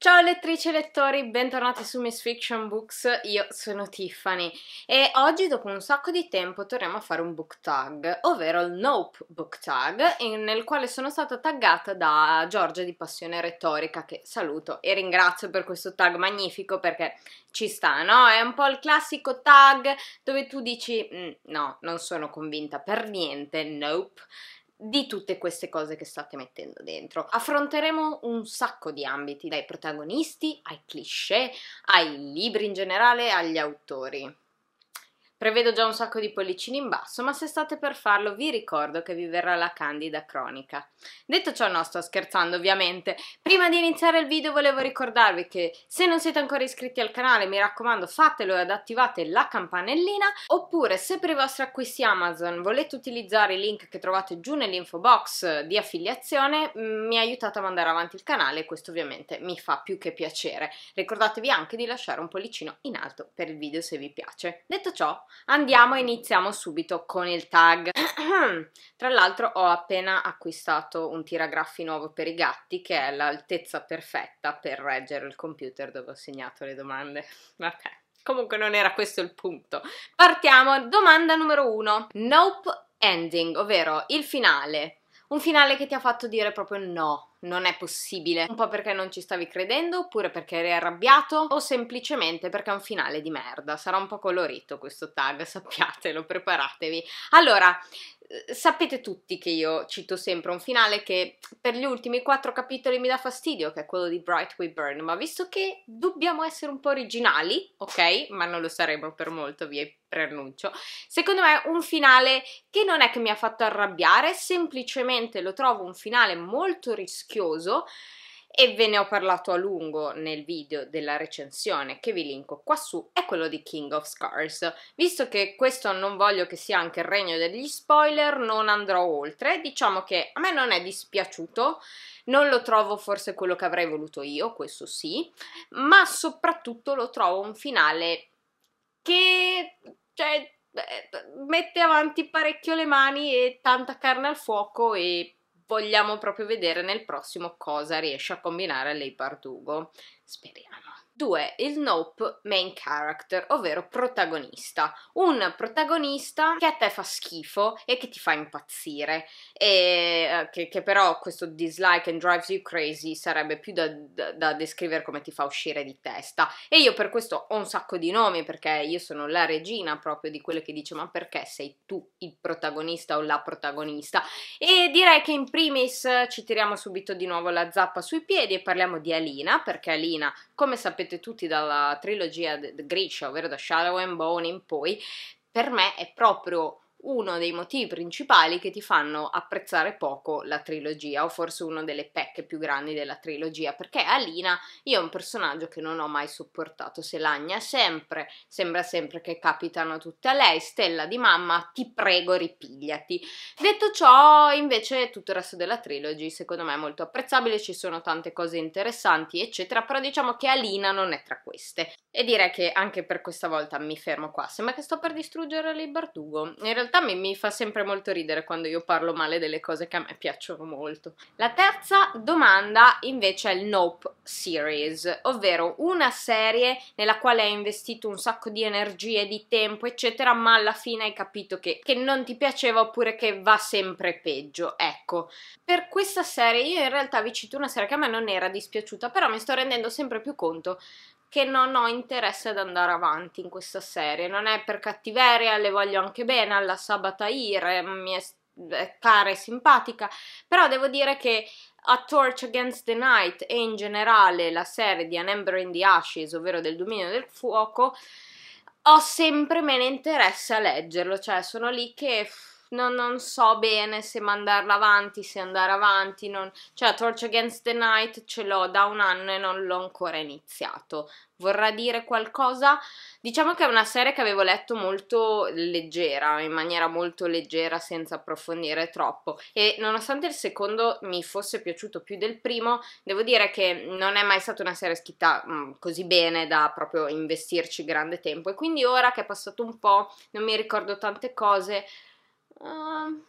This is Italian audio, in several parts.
Ciao lettrici e lettori, bentornati su Miss Fiction Books, io sono Tiffany e oggi dopo un sacco di tempo torniamo a fare un book tag, ovvero il Nope book tag, nel quale sono stata taggata da Giorgia di Passione Retorica, che saluto e ringrazio per questo tag magnifico perché ci sta, no? È un po' il classico tag dove tu dici mm, no, non sono convinta per niente, nope di tutte queste cose che state mettendo dentro. Affronteremo un sacco di ambiti, dai protagonisti ai cliché, ai libri in generale, agli autori. Prevedo già un sacco di pollicini in basso, ma se state per farlo vi ricordo che vi verrà la candida cronica. Detto ciò, no, sto scherzando ovviamente. Prima di iniziare il video volevo ricordarvi che se non siete ancora iscritti al canale, mi raccomando fatelo ed attivate la campanellina, oppure se per i vostri acquisti Amazon volete utilizzare i link che trovate giù nell'info box di affiliazione, mm, mi aiutate a mandare avanti il canale, questo ovviamente mi fa più che piacere. Ricordatevi anche di lasciare un pollicino in alto per il video se vi piace. Detto ciò, Andiamo e iniziamo subito con il tag. Tra l'altro ho appena acquistato un tiragraffi nuovo per i gatti che è l'altezza perfetta per reggere il computer dove ho segnato le domande. Vabbè. Comunque non era questo il punto. Partiamo, domanda numero uno. Nope ending, ovvero il finale. Un finale che ti ha fatto dire proprio no, non è possibile. Un po' perché non ci stavi credendo, oppure perché eri arrabbiato, o semplicemente perché è un finale di merda. Sarà un po' colorito questo tag, sappiatelo, preparatevi. Allora, eh, sapete tutti che io cito sempre un finale che per gli ultimi quattro capitoli mi dà fastidio, che è quello di Bright We Burn, ma visto che dobbiamo essere un po' originali, ok? Ma non lo saremo per molto, vi preannuncio. Secondo me un finale che non è che mi ha fatto arrabbiare, semplicemente lo trovo un finale molto rischioso e ve ne ho parlato a lungo nel video della recensione che vi linko qua su, è quello di King of Scars. Visto che questo non voglio che sia anche il regno degli spoiler, non andrò oltre, diciamo che a me non è dispiaciuto, non lo trovo forse quello che avrei voluto io, questo sì, ma soprattutto lo trovo un finale che cioè, mette avanti parecchio le mani e tanta carne al fuoco e vogliamo proprio vedere nel prossimo cosa riesce a combinare lei Bardugo. Speriamo. 2. Il Nope main character, ovvero protagonista. Un protagonista che a te fa schifo e che ti fa impazzire. E eh, che, che però questo dislike and drives you crazy sarebbe più da, da, da, descrivere come ti fa uscire di testa. E io per questo ho un sacco di nomi, perché io sono la regina proprio di quelle che dice ma perché sei tu il protagonista o la protagonista? E direi che in primis ci tiriamo subito di nuovo la zappa sui piedi e parliamo di Alina, perché Alina, come sapete, sapete tutti dalla trilogia Grisha, ovvero da Shadow and Bone in poi, per me è proprio uno dei motivi principali che ti fanno apprezzare poco la trilogia o forse una delle pecche più grandi della trilogia perché Alina io è un personaggio che non ho mai sopportato se lagna sempre sembra sempre che capitano tutte a lei stella di mamma ti prego ripigliati. Detto ciò invece tutto il resto della trilogia secondo me è molto apprezzabile ci sono tante cose interessanti eccetera però diciamo che Alina non è tra queste. E direi che anche per questa volta mi fermo qua. Sembra che sto per distruggere il Bardugo. In realtà realtà mi, mi, fa sempre molto ridere quando io parlo male delle cose che a me piacciono molto. La terza domanda invece è il Nope Series, ovvero una serie nella quale hai investito un sacco di energie, di tempo, eccetera, ma alla fine hai capito che, che non ti piaceva oppure che va sempre peggio. Ecco, per questa serie io in realtà vi cito una serie che a me non era dispiaciuta, però mi sto rendendo sempre più conto che non ho interesse ad andare avanti in questa serie. Non è per cattiveria, le voglio anche bene alla Sabatair, mi è, è cara e simpatica, però devo dire che a Torch Against the Night e in generale la serie di An Ember in the Ashes, ovvero del dominio del fuoco, ho sempre meno interesse a leggerlo, cioè sono lì che non, non, so bene se mandarla avanti, se andare avanti, non... cioè Torch Against the Night ce l'ho da un anno e non l'ho ancora iniziato. Vorrà dire qualcosa? Diciamo che è una serie che avevo letto molto leggera, in maniera molto leggera, senza approfondire troppo. E nonostante il secondo mi fosse piaciuto più del primo, devo dire che non è mai stata una serie scritta mh, mm, così bene da proprio investirci grande tempo. E quindi ora che è passato un po', non mi ricordo tante cose Uh,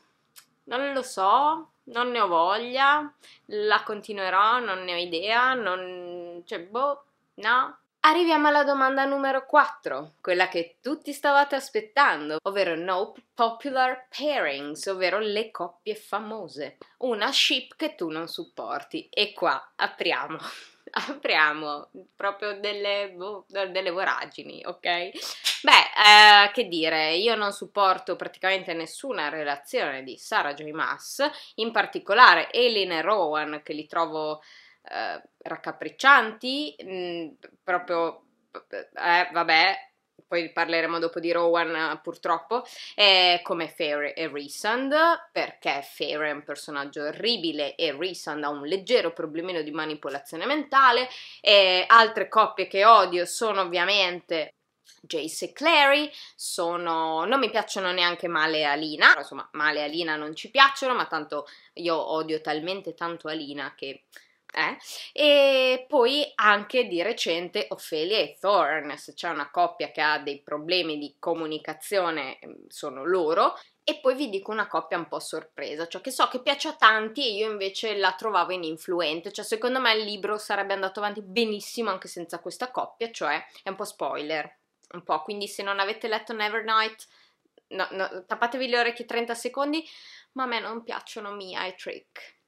non lo so, non ne ho voglia, la continuerò, non ne ho idea, non, cioè, boh, no? Arriviamo alla domanda numero 4, quella che tutti stavate aspettando, ovvero Nope Popular Pairings, ovvero le coppie famose. Una ship che tu non supporti. E qua apriamo, apriamo proprio delle, boh, delle voragini, ok? Beh, eh, che dire, io non supporto praticamente nessuna relazione di Sarah J. Maas, in particolare Eileen e Rowan, che li trovo eh, raccapriccianti, mh, mm, proprio, eh, vabbè, poi parleremo dopo di Rowan purtroppo, eh, come Fair e Resand, perché Fair è un personaggio orribile e Resand ha un leggero problemino di manipolazione mentale, e altre coppie che odio sono ovviamente Jace e Clary, sono, non mi piacciono neanche Male e Alina, insomma Male e Alina non ci piacciono, ma tanto io odio talmente tanto Alina che eh? E poi anche di recente Ophelia e Thorne, se c'è una coppia che ha dei problemi di comunicazione mm, sono loro. E poi vi dico una coppia un po' sorpresa, cioè che so che piace a tanti e io invece la trovavo ininfluente, cioè secondo me il libro sarebbe andato avanti benissimo anche senza questa coppia, cioè è un po' spoiler, un po', quindi se non avete letto Nevernight, no, no, tappatevi le orecchie 30 secondi, ma a me non piacciono Mia e Trick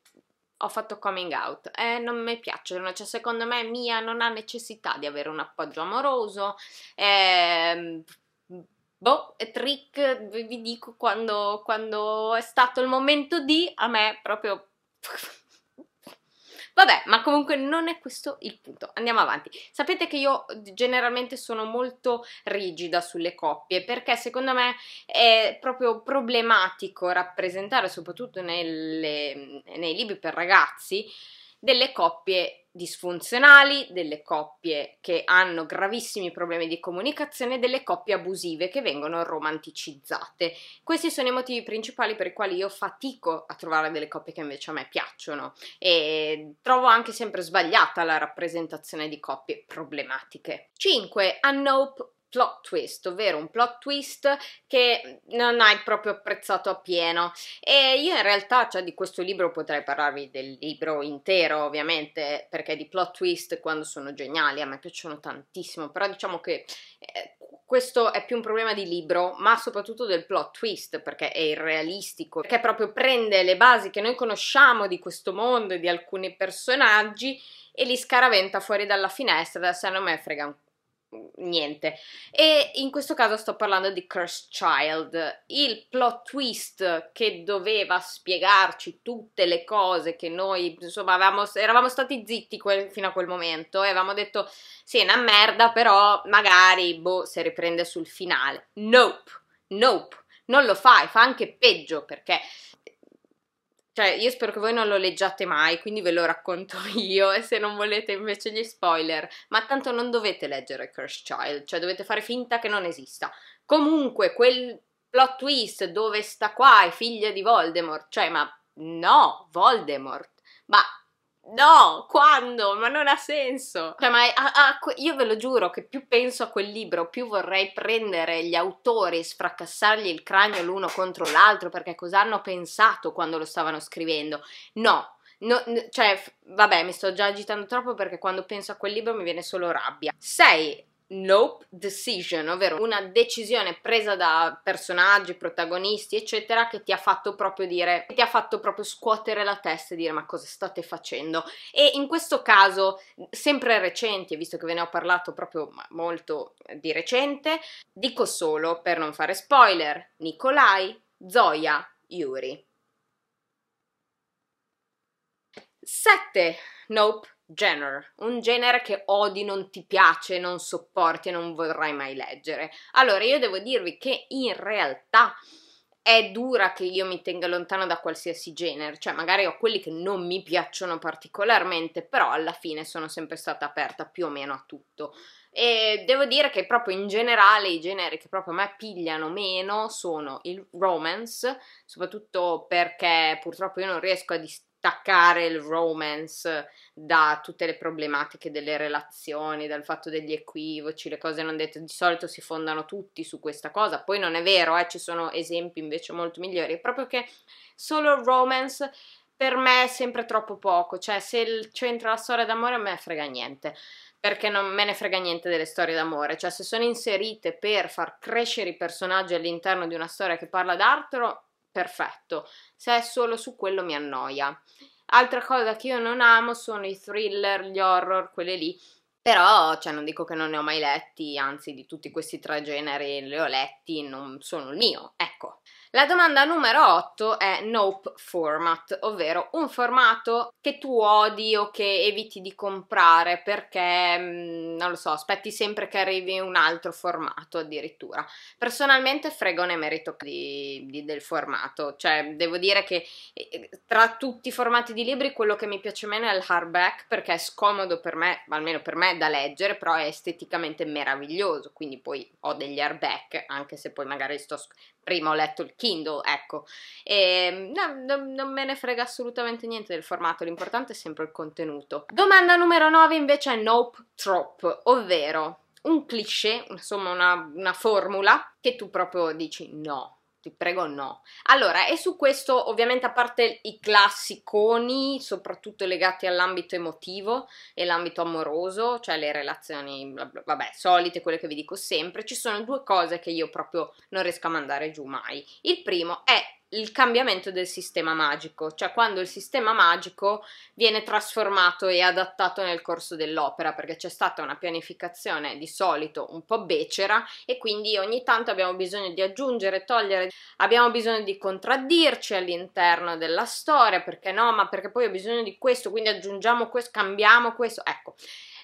ho fatto coming out e non mi piacciono, cioè secondo me Mia non ha necessità di avere un appoggio amoroso, eh, boh, trick vi dico quando, quando è stato il momento di, a me proprio Vabbè, ma comunque non è questo il punto. Andiamo avanti. Sapete che io generalmente sono molto rigida sulle coppie perché secondo me è proprio problematico rappresentare, soprattutto nelle, nei libri per ragazzi, delle coppie disfunzionali, delle coppie che hanno gravissimi problemi di comunicazione, delle coppie abusive che vengono romanticizzate. Questi sono i motivi principali per i quali io fatico a trovare delle coppie che invece a me piacciono e trovo anche sempre sbagliata la rappresentazione di coppie problematiche. 5. A nope plot twist, ovvero un plot twist che non hai proprio apprezzato appieno. E io in realtà, cioè, di questo libro potrei parlarvi del libro intero, ovviamente, perché di plot twist quando sono geniali a me piacciono tantissimo, però diciamo che eh, questo è più un problema di libro, ma soprattutto del plot twist, perché è irrealistico, perché proprio prende le basi che noi conosciamo di questo mondo e di alcuni personaggi e li scaraventa fuori dalla finestra, da se non me frega un niente. E in questo caso sto parlando di Cursed Child, il plot twist che doveva spiegarci tutte le cose che noi, insomma, avevamo, eravamo stati zitti quel, fino a quel momento e avevamo detto sì, è una merda, però magari, boh, si riprende sul finale. Nope, nope, non lo fai, fa anche peggio perché cioè, io spero che voi non lo leggiate mai, quindi ve lo racconto io e se non volete invece gli spoiler, ma tanto non dovete leggere Cursed Child, cioè dovete fare finta che non esista. Comunque, quel plot twist dove sta qua è figlia di Voldemort, cioè, ma no, Voldemort, ma No, quando? Ma non ha senso. Cioè, ma a, a, io ve lo giuro che più penso a quel libro, più vorrei prendere gli autori e sfracassargli il cranio l'uno contro l'altro perché cosa hanno pensato quando lo stavano scrivendo. No, no cioè, vabbè, mi sto già agitando troppo perché quando penso a quel libro mi viene solo rabbia. 6 nope decision, ovvero una decisione presa da personaggi, protagonisti, eccetera, che ti ha fatto proprio dire, ti ha fatto proprio scuotere la testa e dire ma cosa state facendo? E in questo caso, sempre recenti, visto che ve ne ho parlato proprio molto di recente, dico solo, per non fare spoiler, Nikolai, Zoya, Yuri. 7. Nope genere, un genere che odi, non ti piace, non sopporti e non vorrai mai leggere. Allora io devo dirvi che in realtà è dura che io mi tenga lontano da qualsiasi genere, cioè magari ho quelli che non mi piacciono particolarmente, però alla fine sono sempre stata aperta più o meno a tutto. E devo dire che proprio in generale i generi che proprio a me pigliano meno sono il romance, soprattutto perché purtroppo io non riesco a distinguere staccare il romance da tutte le problematiche delle relazioni, dal fatto degli equivoci, le cose non dette, di solito si fondano tutti su questa cosa, poi non è vero, eh, ci sono esempi invece molto migliori, è proprio che solo il romance per me è sempre troppo poco, cioè se c'entra la storia d'amore a me frega niente perché non me ne frega niente delle storie d'amore, cioè se sono inserite per far crescere i personaggi all'interno di una storia che parla d'altro, perfetto, se è solo su quello mi annoia. Altra cosa che io non amo sono i thriller, gli horror, quelle lì, però cioè, non dico che non ne ho mai letti, anzi di tutti questi tre generi li ho letti, non sono il mio, ecco. La domanda numero 8 è Nope Format, ovvero un formato che tu odi o che eviti di comprare perché, mm, non lo so, aspetti sempre che arrivi un altro formato addirittura. Personalmente frego ne merito di, di, del formato, cioè devo dire che eh, tra tutti i formati di libri quello che mi piace meno è il hardback perché è scomodo per me, almeno per me da leggere, però è esteticamente meraviglioso, quindi poi ho degli hardback, anche se poi magari sto prima ho letto il Kindle, ecco. E, no, no, non me ne frega assolutamente niente del formato, l'importante è sempre il contenuto. Domanda numero 9 invece è Nope Trop, ovvero un cliché, insomma una, una formula che tu proprio dici no, ti prego no. Allora, e su questo ovviamente a parte i classiconi, soprattutto legati all'ambito emotivo e l'ambito amoroso, cioè le relazioni, vabbè, solite, quelle che vi dico sempre, ci sono due cose che io proprio non riesco a mandare giù mai. Il primo è il cambiamento del sistema magico, cioè quando il sistema magico viene trasformato e adattato nel corso dell'opera, perché c'è stata una pianificazione di solito un po' becera e quindi ogni tanto abbiamo bisogno di aggiungere, togliere, abbiamo bisogno di contraddirci all'interno della storia, perché no, ma perché poi ho bisogno di questo, quindi aggiungiamo questo, cambiamo questo, ecco.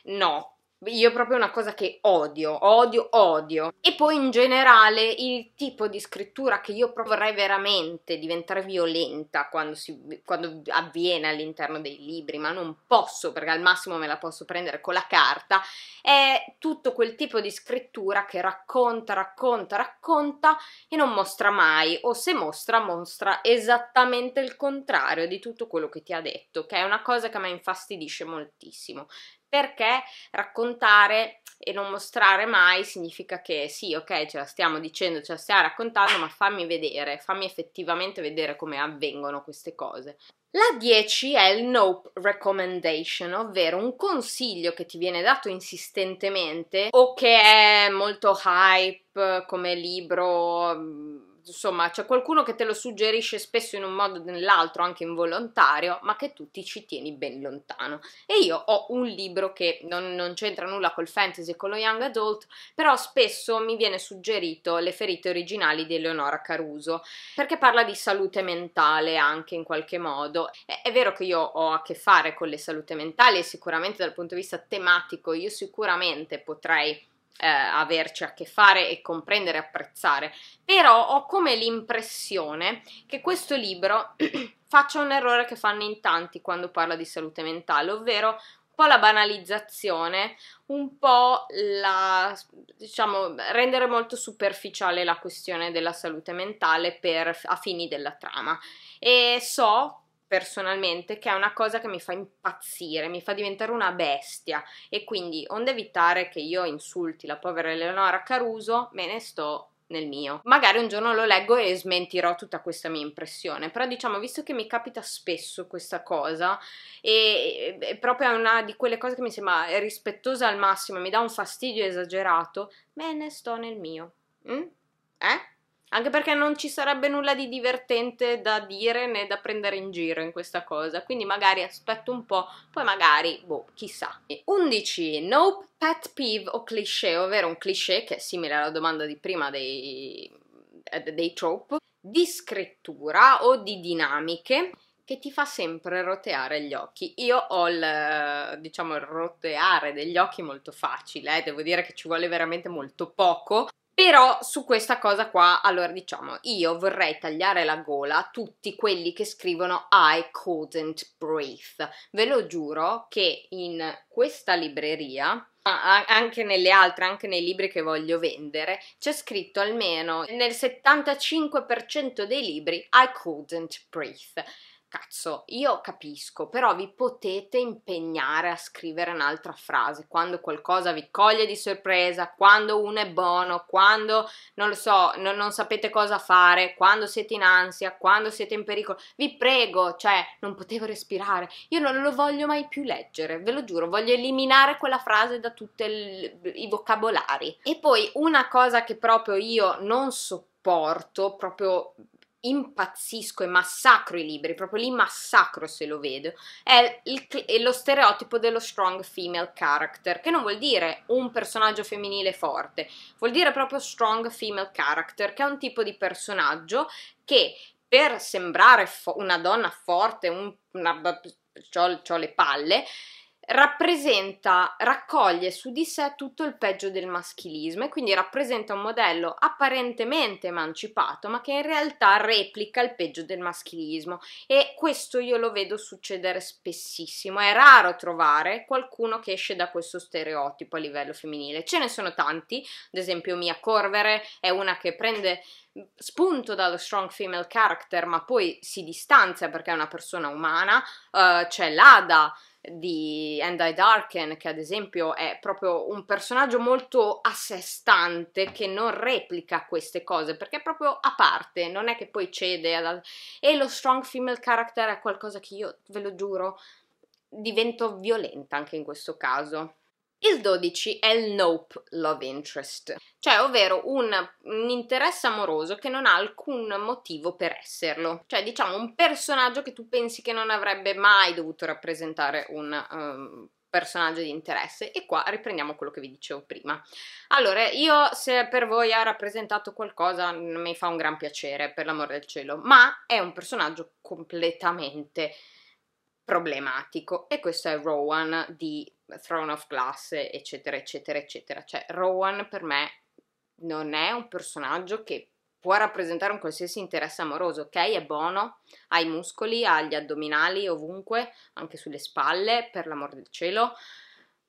No, io proprio una cosa che odio, odio, odio. E poi in generale il tipo di scrittura che io vorrei veramente diventare violenta quando, si, quando avviene all'interno dei libri, ma non posso perché al massimo me la posso prendere con la carta, è tutto quel tipo di scrittura che racconta, racconta, racconta e non mostra mai, o se mostra, mostra esattamente il contrario di tutto quello che ti ha detto, che è una cosa che me infastidisce moltissimo perché raccontare e non mostrare mai significa che sì, ok, ce la stiamo dicendo, ce la stiamo raccontando, ma fammi vedere, fammi effettivamente vedere come avvengono queste cose. La 10 è il Nope Recommendation, ovvero un consiglio che ti viene dato insistentemente o che è molto hype come libro insomma c'è qualcuno che te lo suggerisce spesso in un modo o nell'altro, anche involontario, ma che tu ti ci tieni ben lontano. E io ho un libro che non, non c'entra nulla col fantasy e con lo young adult, però spesso mi viene suggerito Le ferite originali di Eleonora Caruso, perché parla di salute mentale anche in qualche modo. È, è vero che io ho a che fare con le salute mentali e sicuramente dal punto di vista tematico io sicuramente potrei eh, averci a che fare e comprendere e apprezzare, però ho come l'impressione che questo libro faccia un errore che fanno in tanti quando parla di salute mentale, ovvero un po' la banalizzazione, un po' la, diciamo, rendere molto superficiale la questione della salute mentale per, a fini della trama. E so personalmente che è una cosa che mi fa impazzire, mi fa diventare una bestia e quindi onde evitare che io insulti la povera Eleonora Caruso, me ne sto nel mio. Magari un giorno lo leggo e smentirò tutta questa mia impressione, però diciamo, visto che mi capita spesso questa cosa e è proprio una di quelle cose che mi sembra rispettosa al massimo, mi dà un fastidio esagerato, me ne sto nel mio. Mm? Eh? Anche perché non ci sarebbe nulla di divertente da dire né da prendere in giro in questa cosa, quindi magari aspetto un po', poi magari, boh, chissà. 11. Nope, pet peeve o cliché, ovvero un cliché che è simile alla domanda di prima dei, eh, dei trope, di scrittura o di dinamiche che ti fa sempre roteare gli occhi. Io ho il, diciamo, il roteare degli occhi molto facile, eh? devo dire che ci vuole veramente molto poco, però su questa cosa qua, allora diciamo, io vorrei tagliare la gola a tutti quelli che scrivono I couldn't breathe. Ve lo giuro che in questa libreria anche nelle altre, anche nei libri che voglio vendere, c'è scritto almeno nel 75% dei libri I couldn't breathe. Cazzo, io capisco, però vi potete impegnare a scrivere un'altra frase quando qualcosa vi coglie di sorpresa, quando uno è buono, quando non lo so, non, non sapete cosa fare, quando siete in ansia, quando siete in pericolo. Vi prego, cioè, non potevo respirare. Io non lo voglio mai più leggere, ve lo giuro, voglio eliminare quella frase da tutti i vocabolari. E poi una cosa che proprio io non sopporto, proprio impazzisco e massacro i libri, proprio li massacro se lo vedo, è, il, è, lo stereotipo dello strong female character, che non vuol dire un personaggio femminile forte, vuol dire proprio strong female character, che è un tipo di personaggio che per sembrare fo- una donna forte, un, una, ho le palle, rappresenta, raccoglie su di sé tutto il peggio del maschilismo e quindi rappresenta un modello apparentemente emancipato ma che in realtà replica il peggio del maschilismo. E questo io lo vedo succedere spessissimo, è raro trovare qualcuno che esce da questo stereotipo a livello femminile, ce ne sono tanti, ad esempio Mia Corvere è una che prende spunto dallo strong female character ma poi si distanzia perché è una persona umana, uh, c'è Lada di And I Darken, che ad esempio è proprio un personaggio molto a sé stante, che non replica queste cose, perché è proprio a parte, non è che poi cede. Ad... E lo strong female character è qualcosa che io, ve lo giuro, divento violenta anche in questo caso. Il 12 è il nope love interest, cioè ovvero un, un, interesse amoroso che non ha alcun motivo per esserlo, cioè diciamo un personaggio che tu pensi che non avrebbe mai dovuto rappresentare un um, personaggio di interesse. E qua riprendiamo quello che vi dicevo prima. Allora, io se per voi ha rappresentato qualcosa mi fa un gran piacere, per l'amore del cielo, ma è un personaggio completamente problematico. E questo è Rowan di Throne of Glass, eccetera, eccetera, eccetera. Cioè, Rowan per me non è un personaggio che può rappresentare un qualsiasi interesse amoroso, ok? È buono, ha i muscoli, ha gli addominali ovunque, anche sulle spalle, per l'amor del cielo,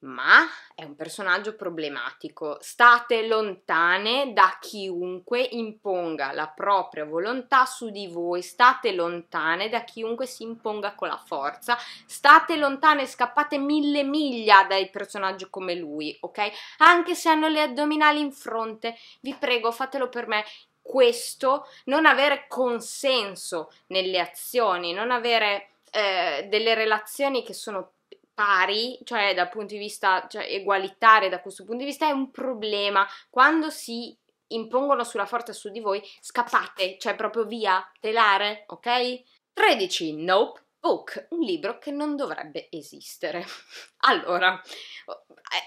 ma è un personaggio problematico. State lontane da chiunque imponga la propria volontà su di voi, state lontane da chiunque si imponga con la forza, state lontane, scappate mille miglia dai personaggi come lui, ok? Anche se hanno le addominali in fronte, vi prego, fatelo per me. Questo, non avere consenso nelle azioni, non avere eh, delle relazioni che sono pari, cioè dal punto di vista cioè, egualitario da questo punto di vista, è un problema. Quando si impongono sulla forza su di voi, scappate, cioè proprio via, telare, ok? 13. Nope. Book, un libro che non dovrebbe esistere. Allora,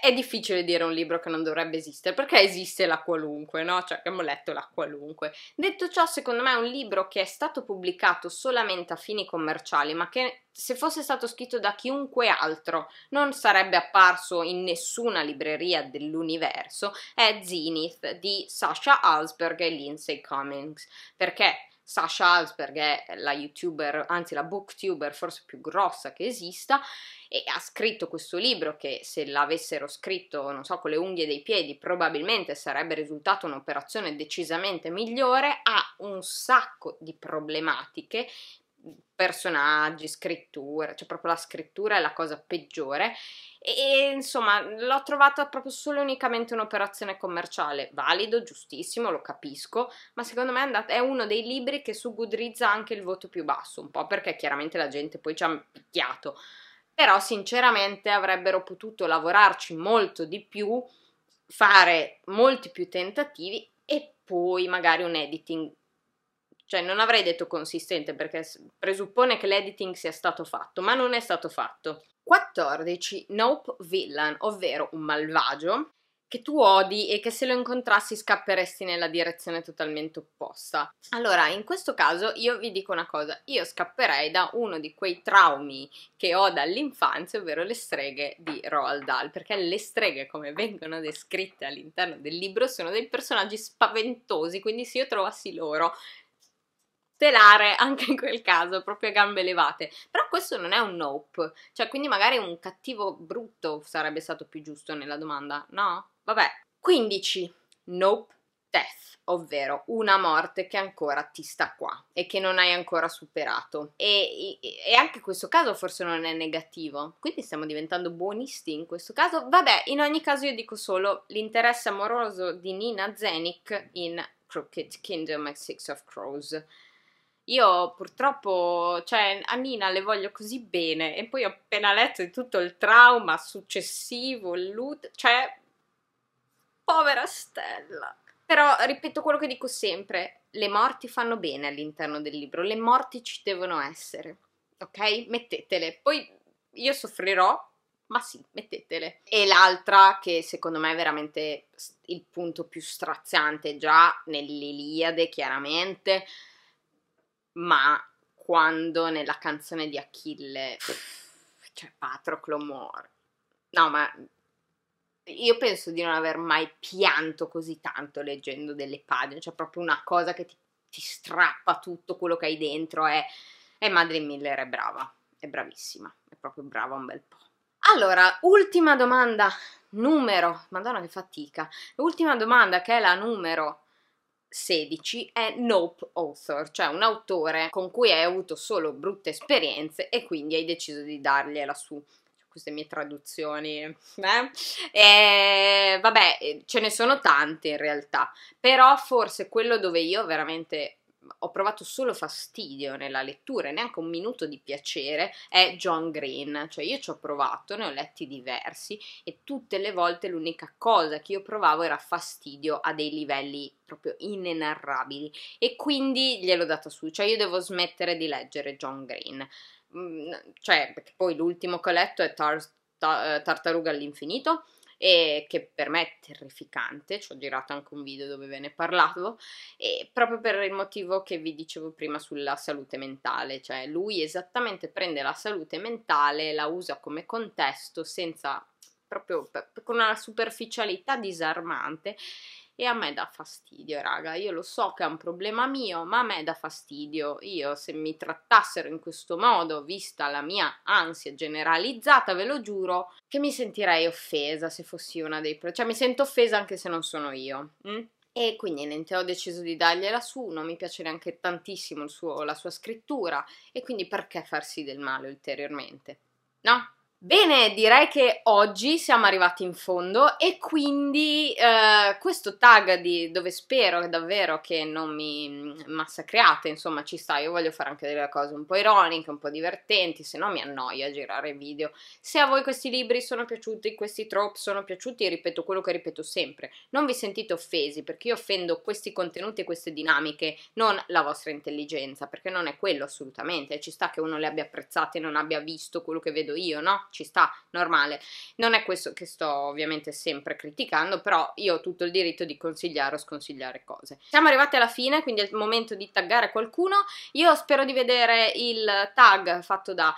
è difficile dire un libro che non dovrebbe esistere, perché esiste la qualunque, no? Cioè, abbiamo letto la qualunque. Detto ciò, secondo me è un libro che è stato pubblicato solamente a fini commerciali, ma che se fosse stato scritto da chiunque altro non sarebbe apparso in nessuna libreria dell'universo, è Zenith di Sasha Alsberg e Lindsay Cummings. Perché? Sasha Alsberg è la youtuber, anzi la booktuber forse più grossa che esista e ha scritto questo libro che se l'avessero scritto, non so, con le unghie dei piedi probabilmente sarebbe risultata un'operazione decisamente migliore, ha un sacco di problematiche personaggi, scrittura, cioè proprio la scrittura è la cosa peggiore. E insomma l'ho trovata proprio solo e unicamente un'operazione commerciale, valido, giustissimo, lo capisco, ma secondo me è, andato, è uno dei libri che su Goodreads ha anche il voto più basso, un po' perché chiaramente la gente poi ci ha picchiato, però sinceramente avrebbero potuto lavorarci molto di più, fare molti più tentativi e poi magari un editing cioè non avrei detto consistente perché presuppone che l'editing sia stato fatto, ma non è stato fatto. 14. Nope Villain, ovvero un malvagio che tu odi e che se lo incontrassi scapperesti nella direzione totalmente opposta. Allora, in questo caso io vi dico una cosa, io scapperei da uno di quei traumi che ho dall'infanzia, ovvero le streghe di Roald Dahl, perché le streghe come vengono descritte all'interno del libro sono dei personaggi spaventosi, quindi se io trovassi loro stelare anche in quel caso, proprio a gambe levate. Però questo non è un nope, cioè quindi magari un cattivo brutto sarebbe stato più giusto nella domanda, no? Vabbè. 15. Nope death, ovvero una morte che ancora ti sta qua e che non hai ancora superato. E, e, anche questo caso forse non è negativo, quindi stiamo diventando buonisti in questo caso. Vabbè, in ogni caso io dico solo l'interesse amoroso di Nina Zenik in Crooked Kingdom e Six of Crows. Io purtroppo, cioè, a Nina le voglio così bene e poi ho appena letto di tutto il trauma successivo, il loot, cioè, povera Stella. Però ripeto quello che dico sempre, le morti fanno bene all'interno del libro, le morti ci devono essere, ok? Mettetele. Poi io soffrirò, ma sì, mettetele. E l'altra che secondo me è veramente il punto più straziante, già nell'Iliade chiaramente, ma quando nella canzone di Achille, cioè Patroclo muore. No, ma io penso di non aver mai pianto così tanto leggendo delle pagine, cioè proprio una cosa che ti, ti strappa tutto quello che hai dentro. È, e Madeline Miller è brava, è bravissima, è proprio brava un bel po'. Allora, ultima domanda, numero, madonna che fatica, ultima domanda che è la numero 16 è Nope Author, cioè un autore con cui hai avuto solo brutte esperienze e quindi hai deciso di dargliela su queste mie traduzioni. Eh? E, vabbè, ce ne sono tante in realtà, però forse quello dove io veramente ho provato solo fastidio nella lettura e neanche un minuto di piacere è John Green, cioè io ci ho provato, ne ho letti diversi e tutte le volte l'unica cosa che io provavo era fastidio a dei livelli proprio inenarrabili. E quindi gliel'ho data su, cioè io devo smettere di leggere John Green, mm, cioè perché poi l'ultimo che ho letto è Tar- Tar- Tartaruga all'infinito e che per me è terrificante, ci ho girato anche un video dove ve ne parlavo, e proprio per il motivo che vi dicevo prima sulla salute mentale, cioè lui esattamente prende la salute mentale, la usa come contesto senza proprio con una superficialità disarmante e a me dà fastidio, raga. Io lo so che è un problema mio, ma a me dà fastidio. Io, se mi trattassero in questo modo, vista la mia ansia generalizzata, ve lo giuro, che mi sentirei offesa se fossi una dei... Cioè, mi sento offesa anche se non sono io. Mm? E quindi niente, ho deciso di dargliela su, non mi piace neanche tantissimo suo, la sua scrittura, e quindi perché farsi del male ulteriormente? No? Bene, direi che oggi siamo arrivati in fondo e quindi eh, questo tag di, dove spero davvero che non mi massacriate, insomma ci sta, io voglio fare anche delle cose un po' ironiche, un po' divertenti, se no mi annoia girare video. Se a voi questi libri sono piaciuti, questi trope sono piaciuti, ripeto quello che ripeto sempre, non vi sentite offesi perché io offendo questi contenuti e queste dinamiche, non la vostra intelligenza, perché non è quello assolutamente, ci sta che uno le abbia apprezzate e non abbia visto quello che vedo io, no? Ci sta, normale. Non è questo che sto ovviamente sempre criticando, però io ho tutto il diritto di consigliare o sconsigliare cose. Siamo arrivati alla fine, quindi è il momento di taggare qualcuno. Io spero di vedere il tag fatto da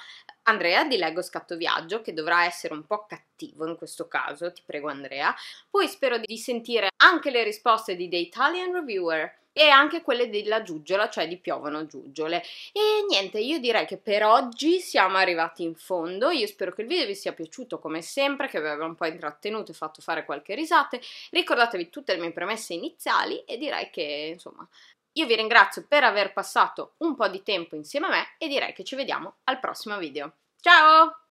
Andrea di Lego Scatto Viaggio, che dovrà essere un po' cattivo in questo caso, ti prego Andrea. Poi spero di sentire anche le risposte di The Italian Reviewer e anche quelle della giuggiola, cioè di piovono giuggiole. E niente, io direi che per oggi siamo arrivati in fondo. Io spero che il video vi sia piaciuto come sempre, che vi abbia un po' intrattenuto e fatto fare qualche risate. Ricordatevi tutte le mie premesse iniziali e direi che, insomma, io vi ringrazio per aver passato un po' di tempo insieme a me e direi che ci vediamo al prossimo video. Ciao!